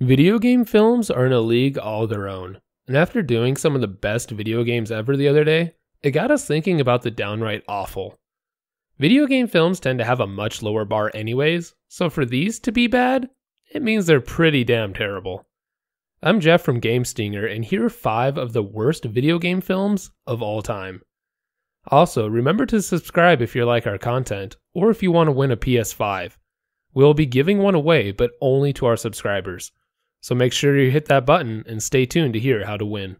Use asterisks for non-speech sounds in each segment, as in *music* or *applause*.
Video game films are in a league all their own, and after doing some of the best video games ever the other day, it got us thinking about the downright awful. Video game films tend to have a much lower bar, anyways, so for these to be bad, it means they're pretty damn terrible. I'm Jeff from Gamestingr, and here are five of the worst video game films of all time. Also, remember to subscribe if you like our content, or if you want to win a PS5. We'll be giving one away, but only to our subscribers. So make sure you hit that button and stay tuned to hear how to win.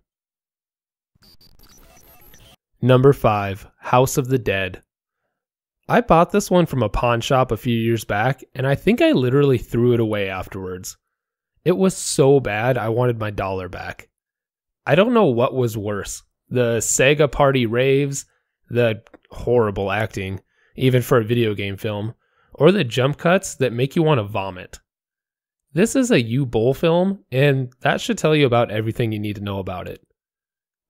Number 5 House of the Dead. I bought this one from a pawn shop a few years back, and I think I literally threw it away afterwards. It was so bad, I wanted my dollar back. I don't know what was worse the Sega Party raves, the horrible acting, even for a video game film, or the jump cuts that make you want to vomit. This is a Uwe Boll film, and that should tell you about everything you need to know about it.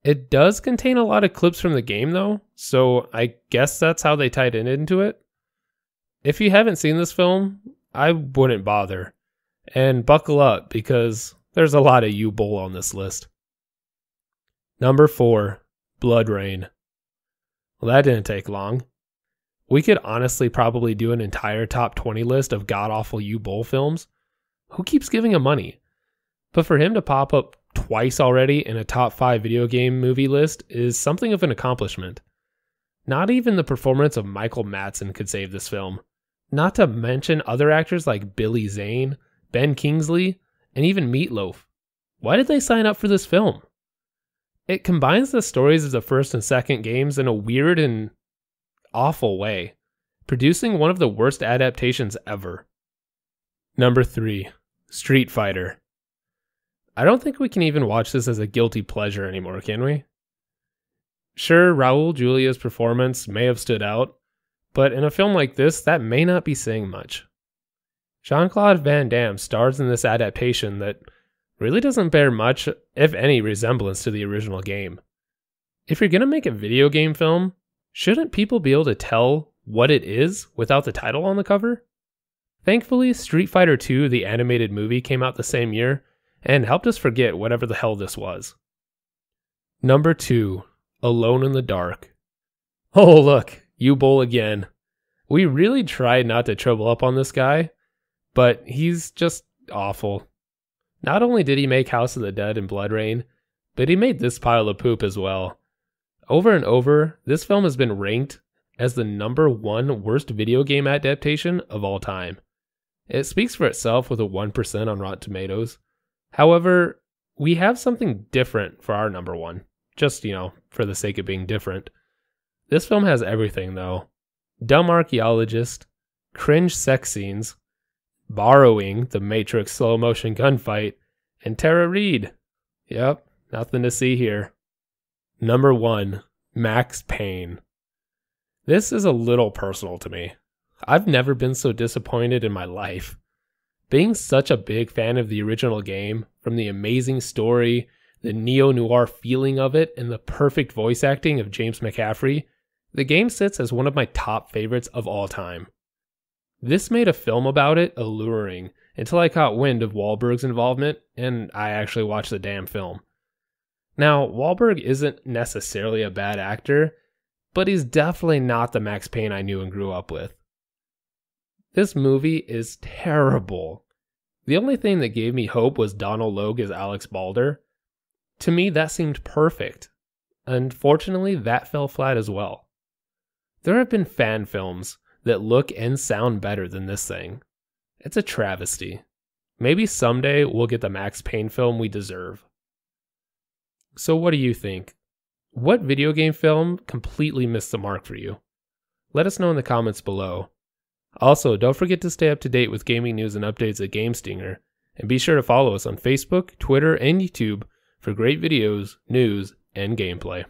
It does contain a lot of clips from the game, though, so I guess that's how they tied it into it. If you haven't seen this film, I wouldn't bother. And buckle up because there's a lot of Uwe Boll on this list. Number 4 BloodRayne. Well, that didn't take long. We could honestly probably do an entire top 20 list of god awful Uwe Boll films who keeps giving him money? But for him to pop up twice already in a top five video game movie list is something of an accomplishment. Not even the performance of Michael Madsen could save this film. Not to mention other actors like Billy Zane, Ben Kingsley, and even Meatloaf. Why did they sign up for this film? It combines the stories of the first and second games in a weird and awful way, producing one of the worst adaptations ever. Number 3 Street Fighter. I don't think we can even watch this as a guilty pleasure anymore, can we? Sure, Raul Julia's performance may have stood out, but in a film like this, that may not be saying much. Jean Claude Van Damme stars in this adaptation that really doesn't bear much, if any, resemblance to the original game. If you're going to make a video game film, shouldn't people be able to tell what it is without the title on the cover? Thankfully, Street Fighter II, the animated movie, came out the same year and helped us forget whatever the hell this was. Number 2 Alone in the Dark. *laughs* Oh, look, Uwe Boll again. We really tried not to trouble up on this guy, but he's just awful. Not only did he make House of the Dead and BloodRayne, but he made this pile of poop as well. Over and over, this film has been ranked as the number one worst video game adaptation of all time. It speaks for itself with a 1% on Rotten Tomatoes. However, we have something different for our number one, just, you know, for the sake of being different. This film has everything, though dumb archaeologist, cringe sex scenes, borrowing the Matrix slow motion gunfight, and Tara Reid. Yep, nothing to see here. Number one, Max Payne. This is a little personal to me. I've never been so disappointed in my life. Being such a big fan of the original game, from the amazing story, the neo noir feeling of it, and the perfect voice acting of James McCaffrey, the game sits as one of my top favorites of all time. This made a film about it alluring until I caught wind of Wahlberg's involvement and I actually watched the damn film. Now, Wahlberg isn't necessarily a bad actor, but he's definitely not the Max Payne I knew and grew up with. This movie is terrible. The only thing that gave me hope was Donal Logue as Alex Balder. To me, that seemed perfect. Unfortunately, that fell flat as well. There have been fan films that look and sound better than this thing. It's a travesty. Maybe someday we'll get the Max Payne film we deserve. So, what do you think? What video game film completely missed the mark for you? Let us know in the comments below. Also, don't forget to stay up to date with gaming news and updates at Gamestingr, and be sure to follow us on Facebook, Twitter, and YouTube for great videos, news, and gameplay.